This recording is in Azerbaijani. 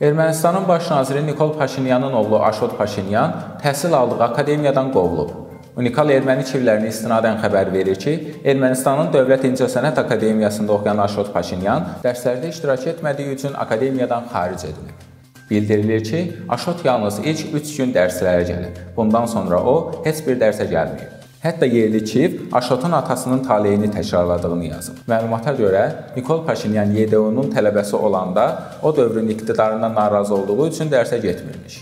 Ermənistanın baş naziri Nikol Paşinyanın oğlu Aşot Paşinyan təhsil aldığı akademiyadan qovulub. Unikal erməni çivlərinə istinadən xəbər verir ki, Ermənistanın Dövlət İncəsənət Akademiyasında oxuyan Aşot Paşinyan dərslərdə iştirak etmədiyi üçün akademiyadan xaric edilib. Bildirilir ki, Aşot yalnız ilk 3 gün dərslərə gəlib. Bundan sonra o heç bir dərsə gəlməyib. Hətta yerli Kiyev Aşotun atasının taleyini təkrarladığını yazıb. Məlumata görə Nikol Paşinyan YDU-nun tələbəsi olanda o dövrün iqtidarından narazı olduğu üçün dərsə getmirmiş.